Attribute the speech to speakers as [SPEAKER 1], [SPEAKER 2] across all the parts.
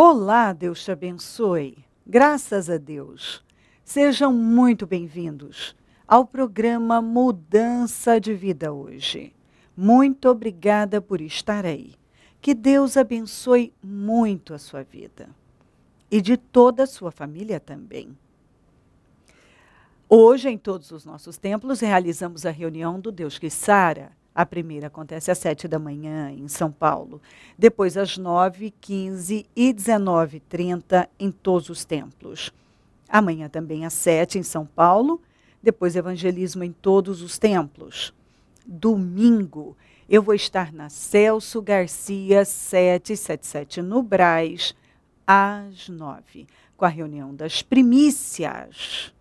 [SPEAKER 1] Olá, Deus te abençoe. Graças a Deus. Sejam muito bem-vindos ao programa Mudança de Vida hoje. Muito obrigada por estar aí. Que Deus abençoe muito a sua vida e de toda a sua família também. Hoje, em todos os nossos templos, realizamos a reunião do Deus que Sara. A primeira acontece às sete da manhã em São Paulo, depois às nove, quinze e dezenove trinta em todos os templos. Amanhã também às sete em São Paulo, depois evangelismo em todos os templos. Domingo, eu vou estar na Celso Garcia 777 no Braz, às nove, com a reunião das primícias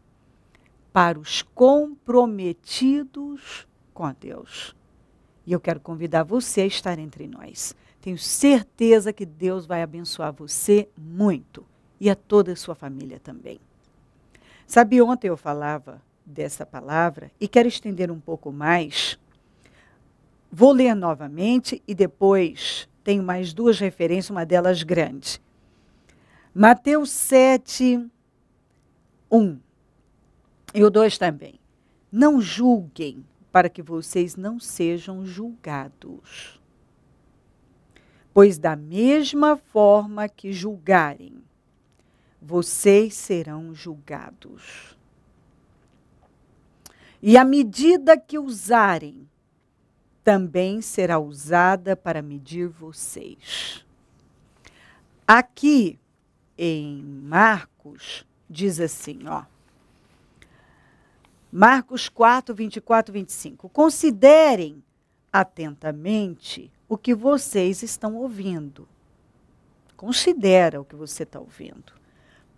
[SPEAKER 1] para os comprometidos com Deus. E eu quero convidar você a estar entre nós. Tenho certeza que Deus vai abençoar você muito e a toda a sua família também. Sabe, ontem eu falava dessa palavra e quero estender um pouco mais. Vou ler novamente e depois tenho mais duas referências, uma delas grande. Mateus 7, 1 e o 2 também. Não julguem para que vocês não sejam julgados. Pois da mesma forma que julgarem, vocês serão julgados. E a medida que usarem também será usada para medir vocês. Aqui em Marcos diz assim, ó. Marcos 4, 24 25. Considerem atentamente o que vocês estão ouvindo. Considera o que você está ouvindo.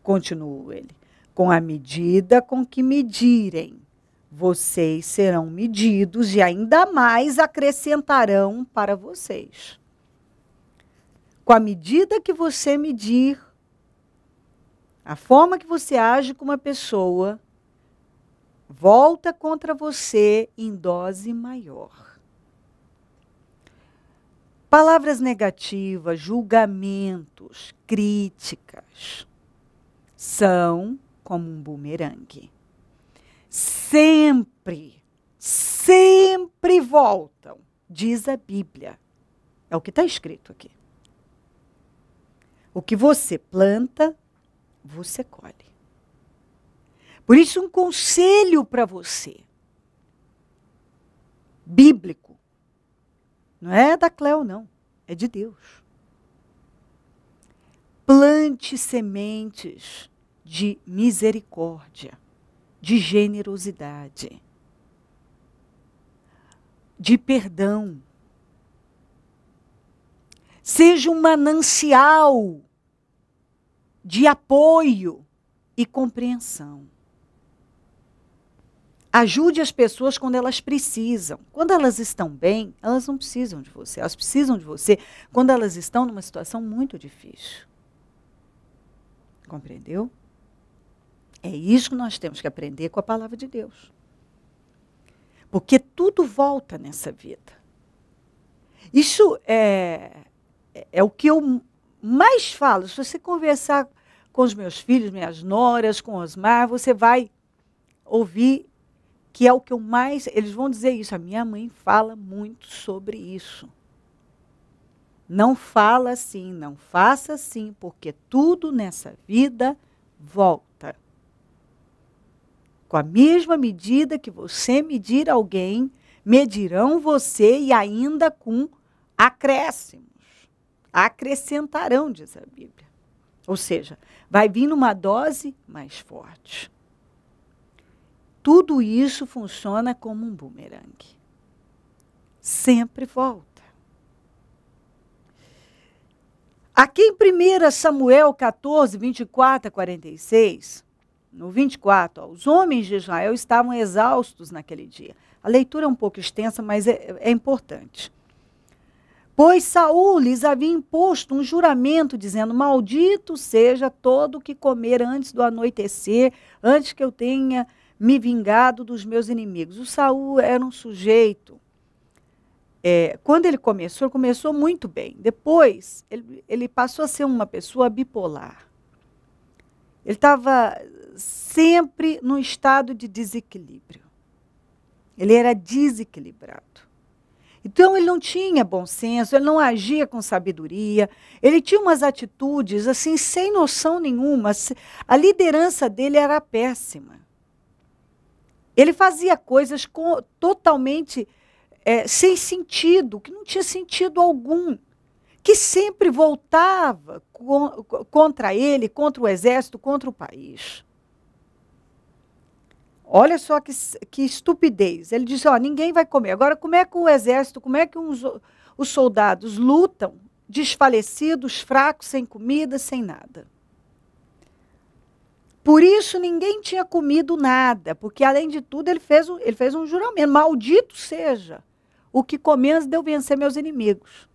[SPEAKER 1] Continuou ele. Com a medida com que medirem, vocês serão medidos e ainda mais acrescentarão para vocês. Com a medida que você medir, a forma que você age com uma pessoa, volta contra você em dose maior. Palavras negativas, julgamentos, críticas são como um bumerangue. Sempre, sempre voltam, diz a Bíblia. É o que está escrito aqui. O que você planta, você colhe. Por isso, um conselho para você, bíblico, não é da Cleo, não, é de Deus. Plante sementes de misericórdia, de generosidade, de perdão. Seja um manancial de apoio e compreensão. Ajude as pessoas quando elas precisam. Quando elas estão bem, elas não precisam de você. Elas precisam de você quando elas estão numa situação muito difícil. Compreendeu? É isso que nós temos que aprender com a palavra de Deus. Porque tudo volta nessa vida. Isso é, é, é o que eu mais falo. Se você conversar com os meus filhos, minhas noras, com Osmar, você vai ouvir que é o que eu mais. Eles vão dizer isso. A minha mãe fala muito sobre isso. Não fala assim, não faça assim, porque tudo nessa vida volta. Com a mesma medida que você medir alguém, medirão você e ainda com acréscimos. Acrescentarão, diz a Bíblia. Ou seja, vai vir numa dose mais forte. Tudo isso funciona como um bumerangue. Sempre volta. Aqui em 1 Samuel 14, 24 a 46, no 24, ó, os homens de Israel estavam exaustos naquele dia. A leitura é um pouco extensa, mas é, é importante. Pois Saul lhes havia imposto um juramento, dizendo: Maldito seja todo o que comer antes do anoitecer, antes que eu tenha me vingado dos meus inimigos. O Saul era um sujeito é, quando ele começou, ele começou muito bem. Depois, ele, ele passou a ser uma pessoa bipolar. Ele estava sempre num estado de desequilíbrio. Ele era desequilibrado. Então ele não tinha bom senso, ele não agia com sabedoria, ele tinha umas atitudes assim sem noção nenhuma. A liderança dele era péssima. Ele fazia coisas com, totalmente é, sem sentido, que não tinha sentido algum, que sempre voltava co contra ele, contra o exército, contra o país. Olha só que, que estupidez. Ele disse: ó, ninguém vai comer. Agora, como é que o exército, como é que os soldados lutam desfalecidos, fracos, sem comida, sem nada? Por isso ninguém tinha comido nada, porque além de tudo ele fez, um, ele fez um juramento: maldito seja o que comemos deu vencer meus inimigos.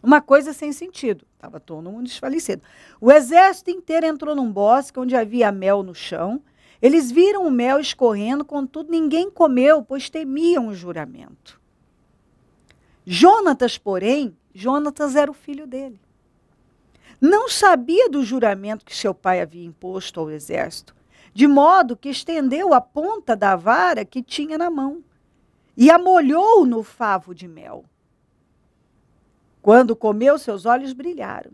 [SPEAKER 1] Uma coisa sem sentido. Estava todo mundo desfalecido. O exército inteiro entrou num bosque onde havia mel no chão. Eles viram o mel escorrendo, contudo ninguém comeu, pois temiam o juramento. Jonatas, porém, Jonatas era o filho dele não sabia do juramento que seu pai havia imposto ao exército, de modo que estendeu a ponta da vara que tinha na mão e a molhou no favo de mel. Quando comeu, seus olhos brilharam.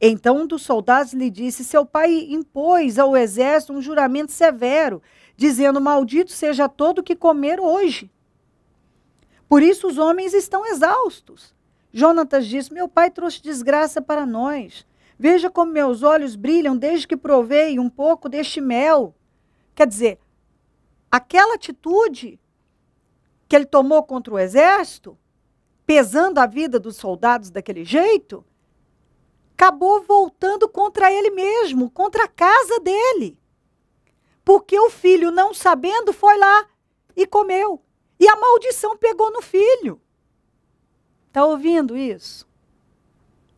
[SPEAKER 1] Então um dos soldados lhe disse: Seu pai impôs ao exército um juramento severo, dizendo: Maldito seja todo que comer hoje. Por isso os homens estão exaustos. Jonatas disse: Meu pai trouxe desgraça para nós. Veja como meus olhos brilham desde que provei um pouco deste mel. Quer dizer, aquela atitude que ele tomou contra o exército, pesando a vida dos soldados daquele jeito, acabou voltando contra ele mesmo, contra a casa dele. Porque o filho, não sabendo, foi lá e comeu. E a maldição pegou no filho. Está ouvindo isso?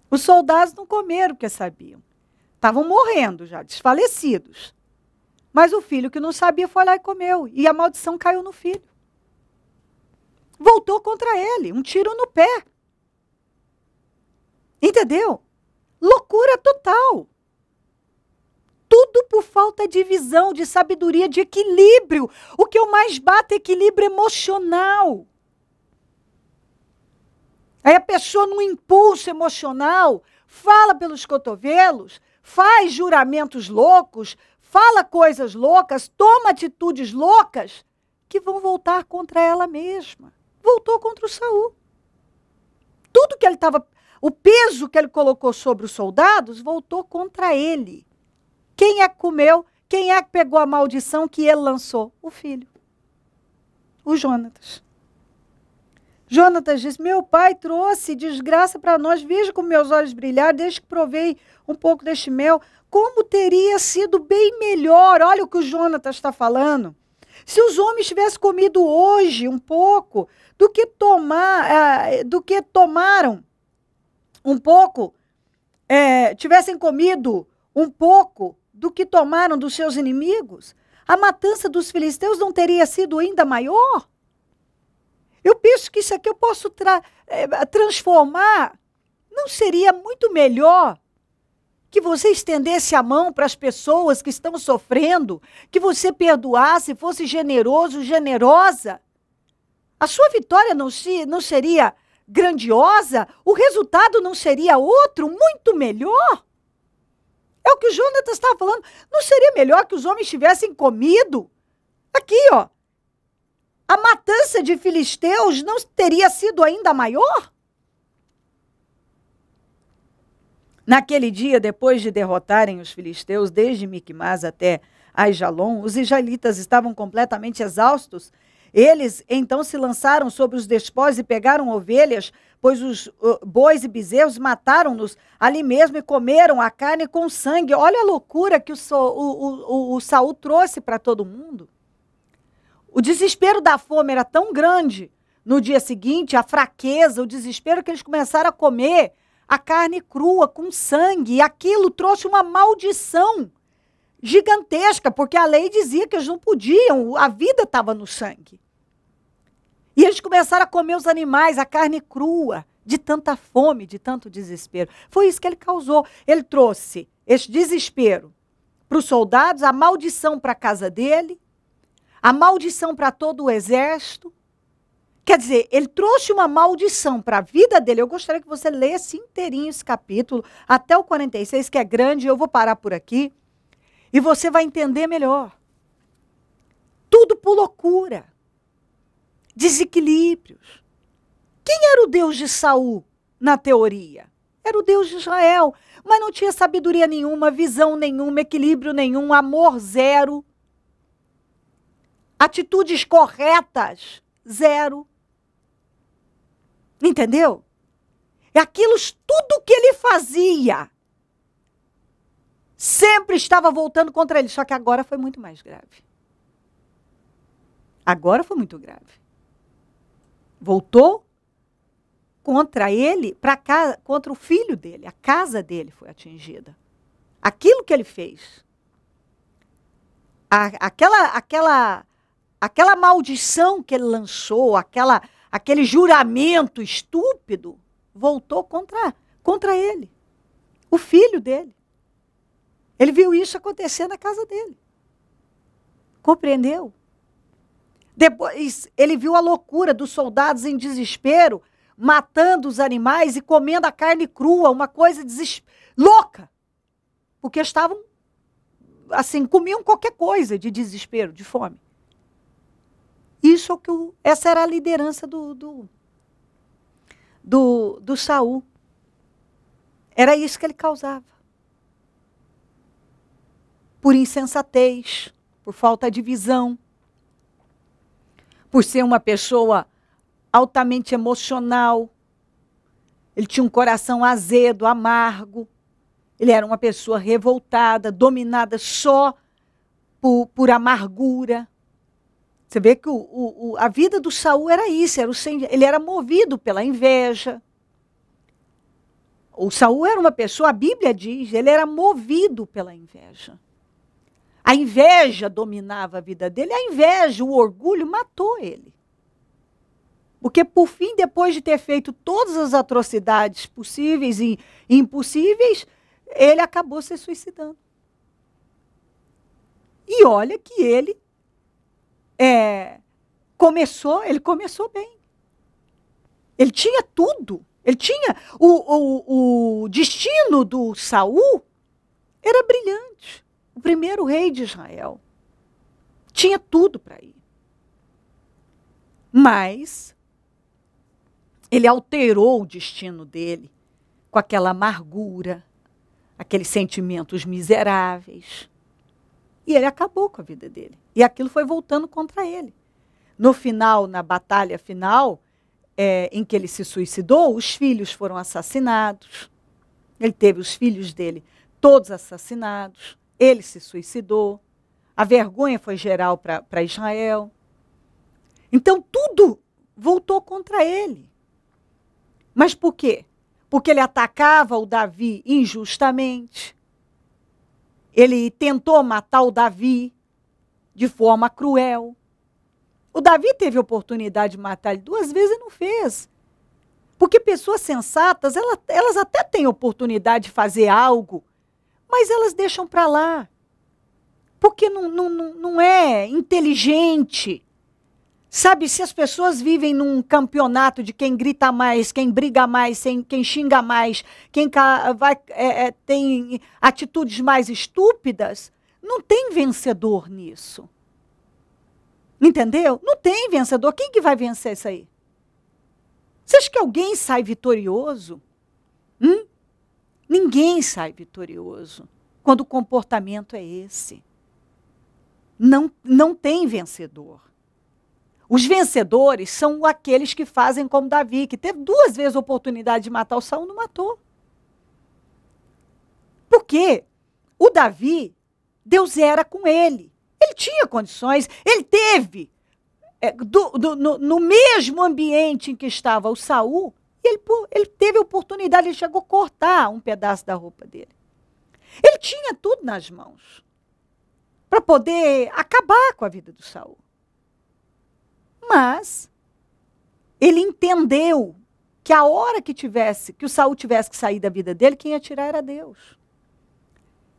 [SPEAKER 1] Os soldados não comeram porque sabiam. Estavam morrendo já, desfalecidos. Mas o filho que não sabia foi lá e comeu. E a maldição caiu no filho. Voltou contra ele, um tiro no pé. Entendeu? Loucura total. Tudo por falta de visão, de sabedoria, de equilíbrio. O que eu mais bato é equilíbrio emocional. Aí a pessoa, num impulso emocional, fala pelos cotovelos, faz juramentos loucos, fala coisas loucas, toma atitudes loucas que vão voltar contra ela mesma. Voltou contra o Saul. Tudo que ele estava, o peso que ele colocou sobre os soldados, voltou contra ele. Quem é que comeu? Quem é que pegou a maldição que ele lançou? O filho. O Jonatas. Jonatas diz: Meu pai trouxe desgraça para nós. Veja como meus olhos brilharam desde que provei um pouco deste mel. Como teria sido bem melhor, olha o que o Jonatas está falando. Se os homens tivessem comido hoje um pouco do que tomar, é, do que tomaram um pouco, é, tivessem comido um pouco do que tomaram dos seus inimigos, a matança dos filisteus não teria sido ainda maior? Eu penso que isso aqui eu posso tra é, transformar. Não seria muito melhor que você estendesse a mão para as pessoas que estão sofrendo, que você perdoasse, fosse generoso, generosa? A sua vitória não, se, não seria grandiosa? O resultado não seria outro, muito melhor? É o que o Jonatas estava falando. Não seria melhor que os homens tivessem comido? Aqui, ó a matança de filisteus não teria sido ainda maior? Naquele dia, depois de derrotarem os filisteus, desde Micmas até Aijalon, os israelitas estavam completamente exaustos. Eles então se lançaram sobre os despojos e pegaram ovelhas, pois os uh, bois e bezerros mataram-nos ali mesmo e comeram a carne com sangue. Olha a loucura que o, o, o, o Saul trouxe para todo mundo. O desespero da fome era tão grande no dia seguinte, a fraqueza, o desespero que eles começaram a comer a carne crua com sangue, e aquilo trouxe uma maldição gigantesca, porque a lei dizia que eles não podiam, a vida estava no sangue. E eles começaram a comer os animais, a carne crua, de tanta fome, de tanto desespero. Foi isso que ele causou. Ele trouxe esse desespero para os soldados, a maldição para a casa dele, a maldição para todo o exército. Quer dizer, ele trouxe uma maldição para a vida dele. Eu gostaria que você lesse inteirinho esse capítulo, até o 46, que é grande, eu vou parar por aqui. E você vai entender melhor. Tudo por loucura. Desequilíbrios. Quem era o Deus de Saul na teoria? Era o Deus de Israel, mas não tinha sabedoria nenhuma, visão nenhuma, equilíbrio nenhum, amor zero. Atitudes corretas, zero. Entendeu? É aquilo, tudo que ele fazia, sempre estava voltando contra ele, só que agora foi muito mais grave. Agora foi muito grave. Voltou contra ele, para casa, contra o filho dele, a casa dele foi atingida. Aquilo que ele fez. A, aquela aquela aquela maldição que ele lançou, aquela aquele juramento estúpido, voltou contra contra ele. O filho dele. Ele viu isso acontecer na casa dele. Compreendeu? Depois, ele viu a loucura dos soldados em desespero, matando os animais e comendo a carne crua, uma coisa louca. Porque estavam, assim, comiam qualquer coisa de desespero, de fome. Isso é que o, essa era a liderança do, do, do, do Saul. Era isso que ele causava. Por insensatez, por falta de visão, por ser uma pessoa altamente emocional. Ele tinha um coração azedo, amargo. Ele era uma pessoa revoltada, dominada só por, por amargura. Você vê que o, o, a vida do Saul era isso, era o, ele era movido pela inveja. O Saul era uma pessoa, a Bíblia diz, ele era movido pela inveja. A inveja dominava a vida dele, a inveja, o orgulho matou ele. Porque, por fim, depois de ter feito todas as atrocidades possíveis e impossíveis, ele acabou se suicidando. E olha que ele é, começou, ele começou bem. Ele tinha tudo. Ele tinha o, o, o destino do Saul era brilhante o primeiro rei de Israel. Tinha tudo para ir. Mas ele alterou o destino dele com aquela amargura, aqueles sentimentos miseráveis. E ele acabou com a vida dele. E aquilo foi voltando contra ele. No final, na batalha final, é, em que ele se suicidou, os filhos foram assassinados. Ele teve os filhos dele todos assassinados. Ele se suicidou. A vergonha foi geral para Israel. Então tudo voltou contra ele. Mas por quê? Porque ele atacava o Davi injustamente. Ele tentou matar o Davi de forma cruel. O Davi teve oportunidade de matar ele duas vezes e não fez. Porque pessoas sensatas, elas, elas até têm oportunidade de fazer algo mas elas deixam para lá. Porque não, não, não é inteligente. Sabe, se as pessoas vivem num campeonato de quem grita mais, quem briga mais, quem xinga mais, quem vai, é, é, tem atitudes mais estúpidas, não tem vencedor nisso. Entendeu? Não tem vencedor. Quem que vai vencer isso aí? Você acha que alguém sai vitorioso? Hum? Ninguém sai vitorioso quando o comportamento é esse. Não, não tem vencedor. Os vencedores são aqueles que fazem como Davi, que teve duas vezes a oportunidade de matar o Saul, não matou. Porque o Davi, Deus era com ele. Ele tinha condições, ele teve, é, do, do, no, no mesmo ambiente em que estava o Saul, ele, ele teve oportunidade, ele chegou a cortar um pedaço da roupa dele. Ele tinha tudo nas mãos para poder acabar com a vida do Saul. Mas ele entendeu que a hora que tivesse, que o Saul tivesse que sair da vida dele, quem ia tirar era Deus.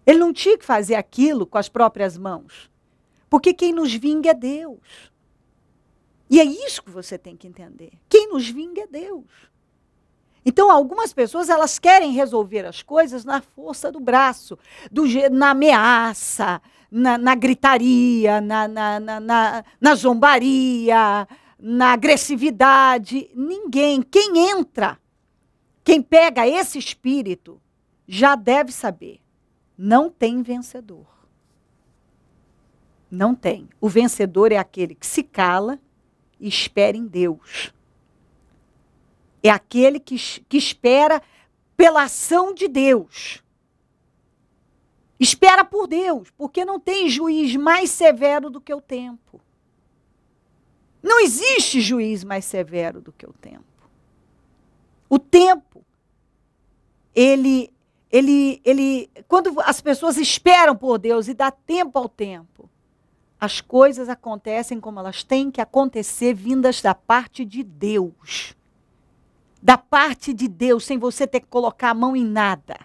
[SPEAKER 1] Ele não tinha que fazer aquilo com as próprias mãos. Porque quem nos vinga é Deus. E é isso que você tem que entender. Quem nos vinga é Deus. Então, algumas pessoas elas querem resolver as coisas na força do braço, do, na ameaça, na, na gritaria, na, na, na, na zombaria, na agressividade. Ninguém. Quem entra, quem pega esse espírito, já deve saber: não tem vencedor. Não tem. O vencedor é aquele que se cala e espera em Deus. É aquele que, que espera pela ação de Deus. Espera por Deus, porque não tem juiz mais severo do que o tempo. Não existe juiz mais severo do que o tempo. O tempo, ele, ele, ele, quando as pessoas esperam por Deus e dá tempo ao tempo, as coisas acontecem como elas têm que acontecer, vindas da parte de Deus da parte de Deus, sem você ter que colocar a mão em nada.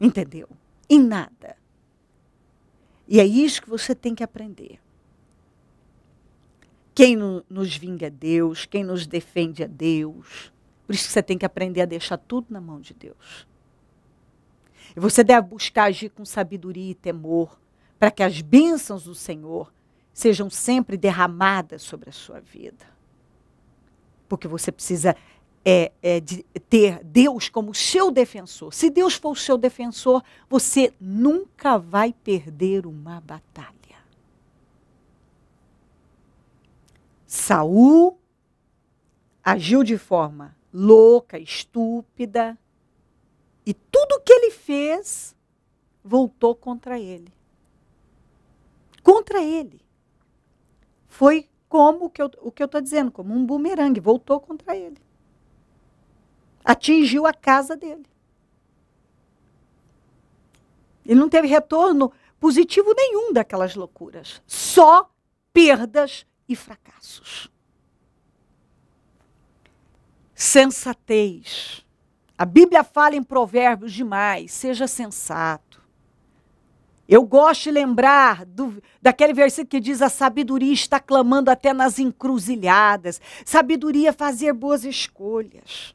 [SPEAKER 1] Entendeu? Em nada. E é isso que você tem que aprender. Quem no, nos vinga é Deus, quem nos defende é Deus. Por isso que você tem que aprender a deixar tudo na mão de Deus. Você deve buscar agir com sabedoria e temor, para que as bênçãos do Senhor sejam sempre derramadas sobre a sua vida. Porque você precisa é, é, de ter Deus como seu defensor. Se Deus for o seu defensor, você nunca vai perder uma batalha. Saul agiu de forma louca, estúpida, tudo que ele fez voltou contra ele. Contra ele. Foi como o que eu estou dizendo, como um bumerangue, voltou contra ele atingiu a casa dele. Ele não teve retorno positivo nenhum daquelas loucuras, só perdas e fracassos. Sensatez. A Bíblia fala em provérbios demais, seja sensato. Eu gosto de lembrar do, daquele versículo que diz: a sabedoria está clamando até nas encruzilhadas. Sabedoria é fazer boas escolhas.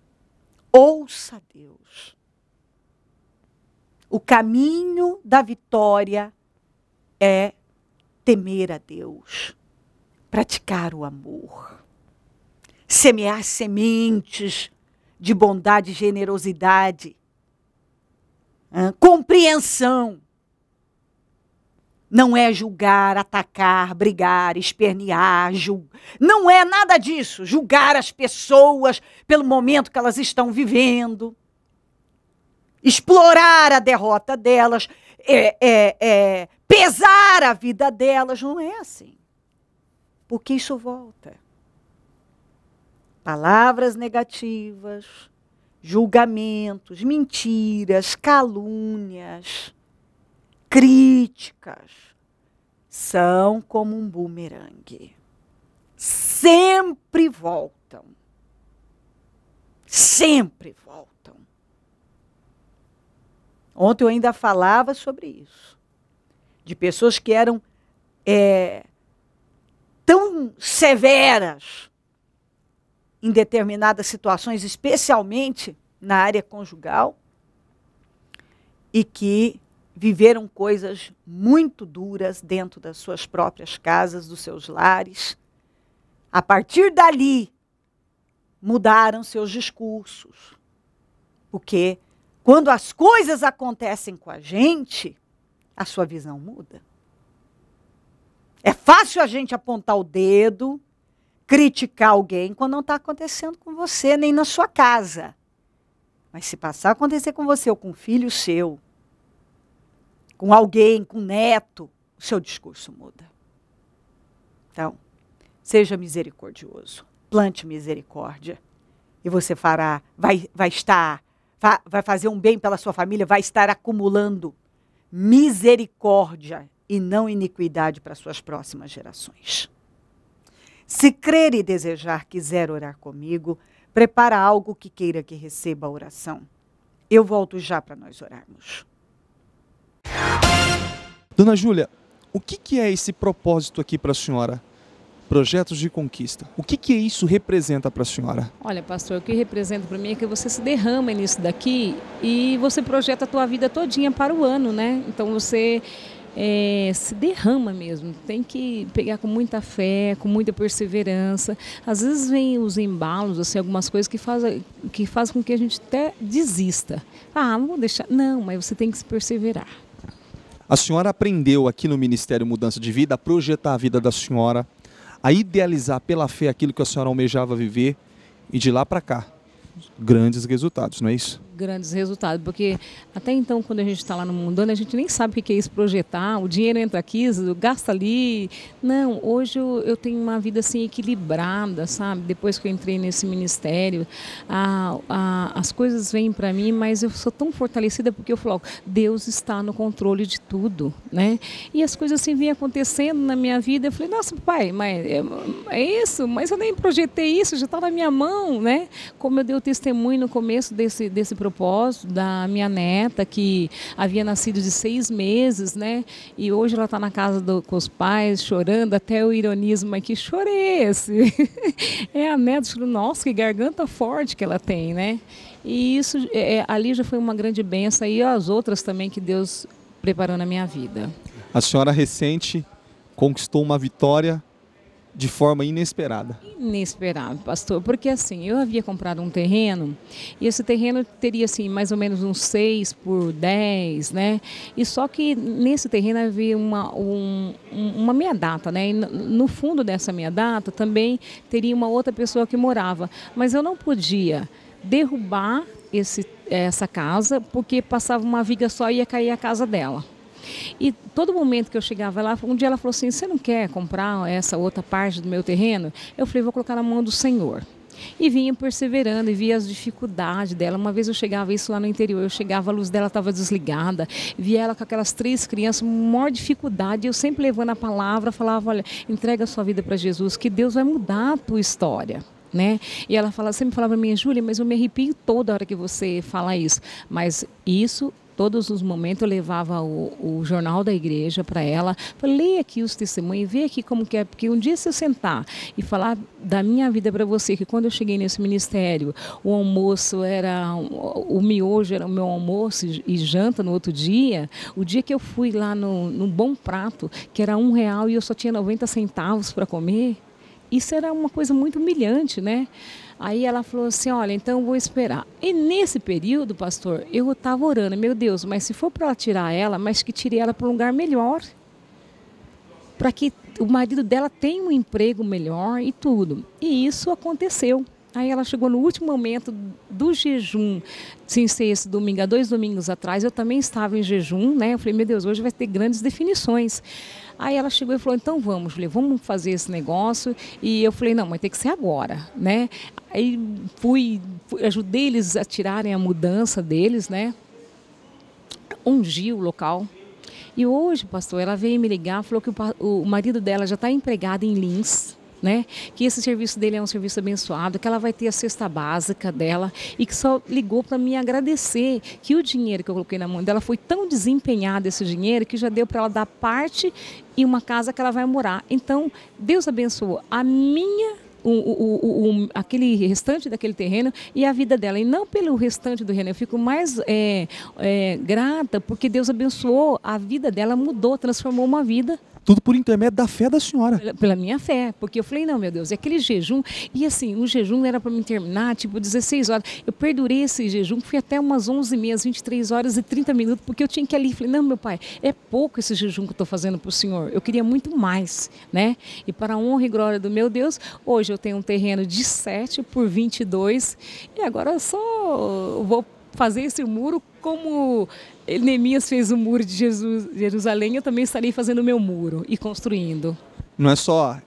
[SPEAKER 1] Ouça Deus. O caminho da vitória é temer a Deus, praticar o amor, semear sementes de bondade generosidade, compreensão. Não é julgar, atacar, brigar, espernear, julgar. Não é nada disso. Julgar as pessoas pelo momento que elas estão vivendo. Explorar a derrota delas. É, é, é, pesar a vida delas. Não é assim. Porque isso volta. Palavras negativas, julgamentos, mentiras, calúnias críticas são como um bumerangue. Sempre voltam. Sempre voltam. Ontem eu ainda falava sobre isso. De pessoas que eram é, tão severas em determinadas situações, especialmente na área conjugal, e que viveram coisas muito duras dentro das suas próprias casas, dos seus lares. A partir dali, mudaram seus discursos. Porque quando as coisas acontecem com a gente, a sua visão muda. É fácil a gente apontar o dedo, criticar alguém quando não está acontecendo com você, nem na sua casa. Mas se passar a acontecer com você ou com um filho seu, com alguém, com um neto, o seu discurso muda. Então, seja misericordioso, plante misericórdia e você fará, vai, vai estar, vai fazer um bem pela sua família, vai estar acumulando misericórdia e não iniquidade para suas próximas gerações. Se crer e desejar quiser orar comigo, prepara algo que queira que receba a oração. Eu volto já para nós orarmos.
[SPEAKER 2] Dona Júlia, o que, que é esse propósito aqui para a senhora? Projetos de conquista. O que, que isso representa para a senhora?
[SPEAKER 3] Olha, pastor, o que representa para mim é que você se derrama nisso daqui e você projeta a tua vida todinha para o ano, né? Então você é, se derrama mesmo. Tem que pegar com muita fé, com muita perseverança. Às vezes vem os embalos, assim, algumas coisas que fazem que faz com que a gente até desista. Ah, não vou deixar. Não, mas você tem que se perseverar.
[SPEAKER 2] A senhora aprendeu aqui no Ministério Mudança de Vida a projetar a vida da senhora, a idealizar pela fé aquilo que a senhora almejava viver e de lá para cá, grandes resultados, não é isso?
[SPEAKER 3] Grandes resultados, porque até então, quando a gente está lá no mundano, a gente nem sabe o que é isso projetar, o dinheiro entra aqui, gasta ali. Não, hoje eu, eu tenho uma vida assim equilibrada, sabe? Depois que eu entrei nesse ministério, a, a, as coisas vêm para mim, mas eu sou tão fortalecida porque eu falo, Deus está no controle de tudo, né? E as coisas assim vinham acontecendo na minha vida, eu falei, nossa, pai, mas é, é isso, mas eu nem projetei isso, já está na minha mão, né? Como eu dei o testemunho no começo desse, desse propósito da minha neta, que havia nascido de seis meses, né? E hoje ela está na casa do, com os pais, chorando, até o ironismo aqui, chorei esse. é a neta, nossa, que garganta forte que ela tem, né? E isso, é, é, ali já foi uma grande benção e as outras também que Deus preparou na minha vida.
[SPEAKER 2] A senhora recente conquistou uma vitória de forma inesperada.
[SPEAKER 3] Inesperado, pastor, porque assim, eu havia comprado um terreno e esse terreno teria assim mais ou menos uns 6 por 10, né? E só que nesse terreno havia uma, um, uma meia data, né? E no fundo dessa meia data também teria uma outra pessoa que morava, mas eu não podia derrubar esse, essa casa porque passava uma viga só e ia cair a casa dela. E todo momento que eu chegava lá, um dia ela falou assim: Você não quer comprar essa outra parte do meu terreno? Eu falei: Vou colocar na mão do Senhor. E vinha perseverando e via as dificuldades dela. Uma vez eu chegava, isso lá no interior, eu chegava, a luz dela estava desligada, via ela com aquelas três crianças, maior dificuldade. Eu sempre levando a palavra, falava: Olha, entrega a sua vida para Jesus, que Deus vai mudar a tua história. Né? E ela fala, sempre falava para mim, Júlia, mas eu me arrepio toda hora que você fala isso. Mas isso todos os momentos eu levava o, o jornal da igreja para ela, falei, leia aqui os testemunhos, vê aqui como que é, porque um dia se eu sentar e falar da minha vida para você, que quando eu cheguei nesse ministério, o almoço era, o miojo era o meu almoço e janta no outro dia, o dia que eu fui lá no, no Bom Prato, que era um real e eu só tinha 90 centavos para comer, isso era uma coisa muito humilhante, né? Aí ela falou assim: Olha, então vou esperar. E nesse período, pastor, eu estava orando, meu Deus, mas se for para tirar ela, mas que tire ela para um lugar melhor. Para que o marido dela tenha um emprego melhor e tudo. E isso aconteceu. Aí ela chegou no último momento do jejum, sem ser esse domingo, há dois domingos atrás, eu também estava em jejum, né? Eu falei, meu Deus, hoje vai ter grandes definições. Aí ela chegou e falou, então vamos, Julia, vamos fazer esse negócio. E eu falei, não, mas tem que ser agora, né? Aí fui, fui ajudei eles a tirarem a mudança deles, né? Ungi o local. E hoje, pastor, ela veio me ligar, falou que o, o marido dela já está empregado em Lins, né? Que esse serviço dele é um serviço abençoado, que ela vai ter a cesta básica dela e que só ligou para me agradecer que o dinheiro que eu coloquei na mão dela foi tão desempenhado esse dinheiro que já deu para ela dar parte em uma casa que ela vai morar. Então, Deus abençoou a minha o, o, o, aquele restante daquele terreno e a vida dela. E não pelo restante do terreno. Eu fico mais é, é, grata porque Deus abençoou a vida dela, mudou, transformou uma vida
[SPEAKER 2] tudo por intermédio da fé da senhora.
[SPEAKER 3] Pela, pela, minha fé, porque eu falei, não, meu Deus, é aquele jejum. E assim, o jejum era para me terminar, tipo, 16 horas. Eu perdurei esse jejum, fui até umas 11 h 23 horas e 30 minutos, porque eu tinha que ir ali. Falei, não, meu pai, é pouco esse jejum que eu estou fazendo para o Senhor. Eu queria muito mais, né? E para a honra e glória do meu Deus, hoje eu tenho um terreno de 7 por 22 e agora eu só vou fazer esse muro como Neemias fez o muro de Jesus, Jerusalém, eu também estarei fazendo o meu muro e construindo.
[SPEAKER 2] Não é só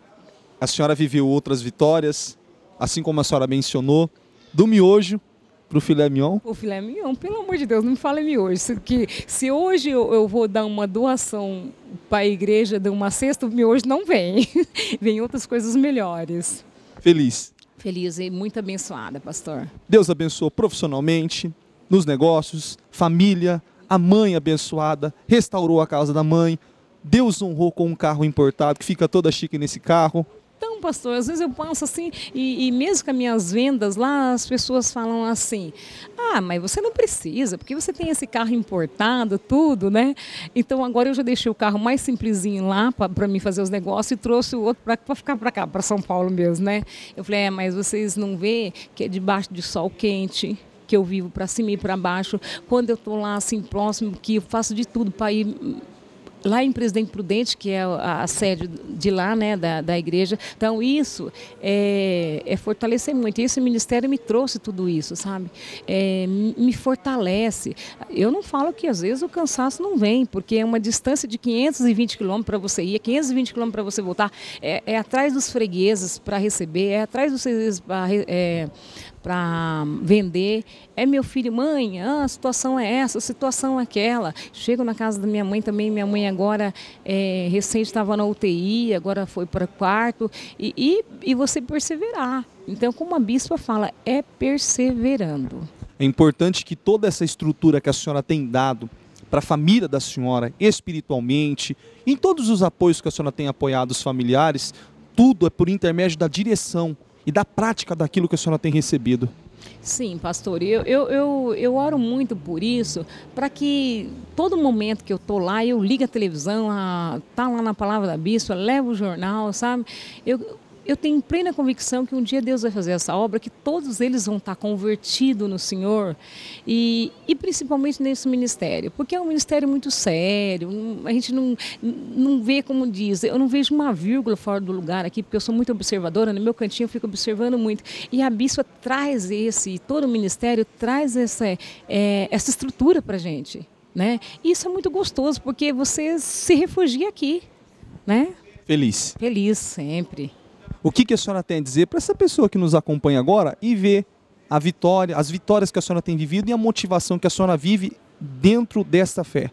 [SPEAKER 2] a senhora viveu outras vitórias, assim como a senhora mencionou, do miojo pro filé mignon?
[SPEAKER 3] O filé mignon, pelo amor de Deus, não me fale miojo. Se, que, se hoje eu, eu vou dar uma doação para a igreja de uma cesta, o miojo não vem. vem outras coisas melhores.
[SPEAKER 2] Feliz.
[SPEAKER 3] Feliz e muito abençoada, pastor.
[SPEAKER 2] Deus abençoou profissionalmente, nos negócios, família, a mãe abençoada, restaurou a casa da mãe, Deus honrou com um carro importado, que fica toda chique nesse carro.
[SPEAKER 3] Então, pastor, às vezes eu passo assim, e, e, mesmo com as minhas vendas lá, as pessoas falam assim: ah, mas você não precisa, porque você tem esse carro importado, tudo, né? Então agora eu já deixei o carro mais simplesinho lá para mim fazer os negócios e trouxe o outro para ficar para cá, para São Paulo mesmo, né? Eu falei: é, mas vocês não vê que é debaixo de sol quente, que eu vivo para cima e para baixo. Quando eu estou lá assim próximo, que eu faço de tudo para ir lá em Presidente Prudente, que é a, sede de lá, né, da, da igreja. Então, isso é, é fortalecer muito. E esse ministério me trouxe tudo isso, sabe? É, me fortalece. Eu não falo que às vezes o cansaço não vem, porque é uma distância de 520 quilômetros para você ir, 520 quilômetros para você voltar. É, é, atrás dos fregueses para receber, é atrás dos fregueses para é, para vender. É meu filho, mãe, ah, a situação é essa, a situação é aquela. Chego na casa da minha mãe também, minha mãe agora é, recente estava na UTI, agora foi para quarto. E, e, e você perseverar. Então, como a bispa fala, é perseverando.
[SPEAKER 2] É importante que toda essa estrutura que a senhora tem dado para a família da senhora, espiritualmente, em todos os apoios que a senhora tem apoiado os familiares, tudo é por intermédio da direção e da prática daquilo que a senhora tem recebido.
[SPEAKER 3] Sim, pastor, eu, eu, eu, eu oro muito por isso, para que todo momento que eu estou lá, eu ligo a televisão, a, tá lá na palavra da bispa, levo o jornal, sabe? Eu, eu tenho plena convicção que um dia Deus vai fazer essa obra, que todos eles vão estar convertidos no Senhor e, e principalmente nesse ministério, porque é um ministério muito sério, a gente não, não vê como diz, eu não vejo uma vírgula fora do lugar aqui, porque eu sou muito observadora, no meu cantinho eu fico observando muito, e a bispa traz esse, todo o ministério traz essa, é, essa estrutura para a gente, né? E isso é muito gostoso, porque você se refugia aqui, né?
[SPEAKER 2] Feliz.
[SPEAKER 3] Feliz sempre.
[SPEAKER 2] O que, que a senhora tem a dizer para essa pessoa que nos acompanha agora e vê a vitória, as vitórias que a senhora tem vivido e a motivação que a senhora vive dentro desta fé?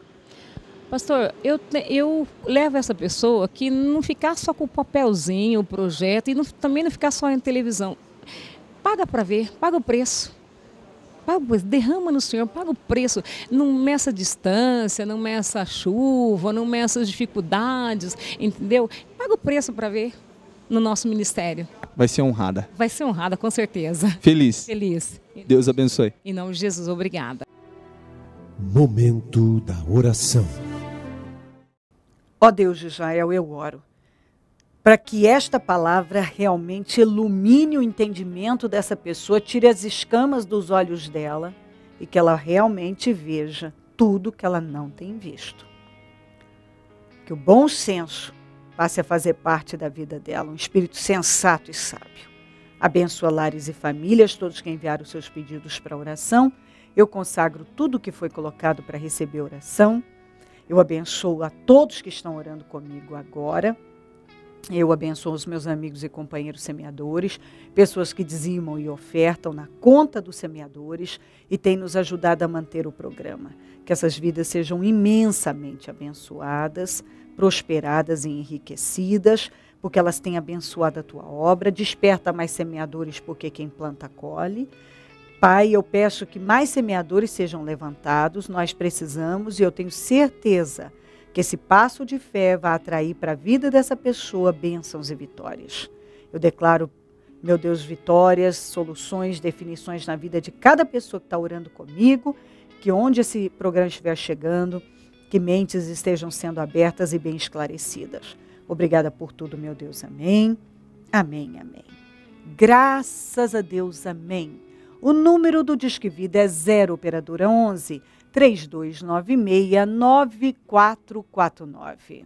[SPEAKER 3] Pastor, eu, eu levo essa pessoa que não ficar só com o papelzinho, o projeto, e não, também não ficar só em televisão. Paga para ver, paga o preço. Paga, derrama no Senhor, paga o preço. Não meça distância, não meça chuva, não meça as dificuldades, entendeu? Paga o preço para ver no nosso ministério.
[SPEAKER 2] Vai ser honrada.
[SPEAKER 3] Vai ser honrada, com certeza.
[SPEAKER 2] Feliz.
[SPEAKER 3] Feliz.
[SPEAKER 2] Deus abençoe.
[SPEAKER 3] Em nome de Jesus, obrigada.
[SPEAKER 4] Momento da oração.
[SPEAKER 1] Ó Deus de Israel, eu oro para que esta palavra realmente ilumine o entendimento dessa pessoa, tire as escamas dos olhos dela e que ela realmente veja tudo que ela não tem visto. Que o bom senso passe a fazer parte da vida dela, um espírito sensato e sábio. Abençoa lares e famílias, todos que enviaram seus pedidos para oração. Eu consagro tudo que foi colocado para receber oração. Eu abençoo a todos que estão orando comigo agora. Eu abençoo os meus amigos e companheiros semeadores, pessoas que dizimam e ofertam na conta dos semeadores e têm nos ajudado a manter o programa. Que essas vidas sejam imensamente abençoadas prosperadas e enriquecidas, porque elas têm abençoado a tua obra. Desperta mais semeadores, porque quem planta colhe. Pai, eu peço que mais semeadores sejam levantados, nós precisamos e eu tenho certeza que esse passo de fé vai atrair para a vida dessa pessoa bênçãos e vitórias. Eu declaro, meu Deus, vitórias, soluções, definições na vida de cada pessoa que está orando comigo, que onde esse programa estiver chegando, que mentes estejam sendo abertas e bem esclarecidas. Obrigada por tudo, meu Deus. Amém. Amém, amém. Graças a Deus, amém. O número do Disque Vida é 0 operadora 11 3296 9449.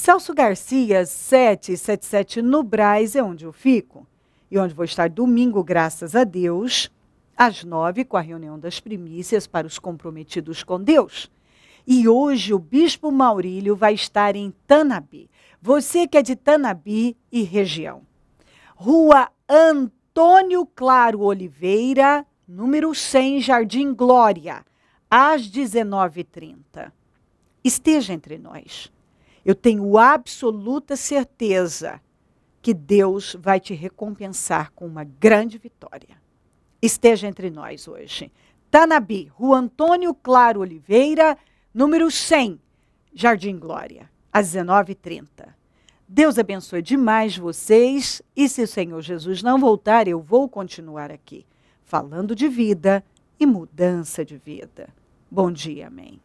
[SPEAKER 1] Celso Garcia, 777 no Braz, é onde eu fico. E onde vou estar domingo, graças a Deus, às nove, com a reunião das primícias para os comprometidos com Deus. E hoje o Bispo Maurílio vai estar em Tanabi. Você que é de Tanabi e região. Rua Antônio Claro Oliveira, número 100, Jardim Glória, às 19h30. Esteja entre nós. Eu tenho absoluta certeza que Deus vai te recompensar com uma grande vitória. Esteja entre nós hoje. Tanabi, Rua Antônio Claro Oliveira, número 100, Jardim Glória, às 19h30. Deus abençoe demais vocês e se o Senhor Jesus não voltar, eu vou continuar aqui, falando de vida e mudança de vida. Bom dia, amém.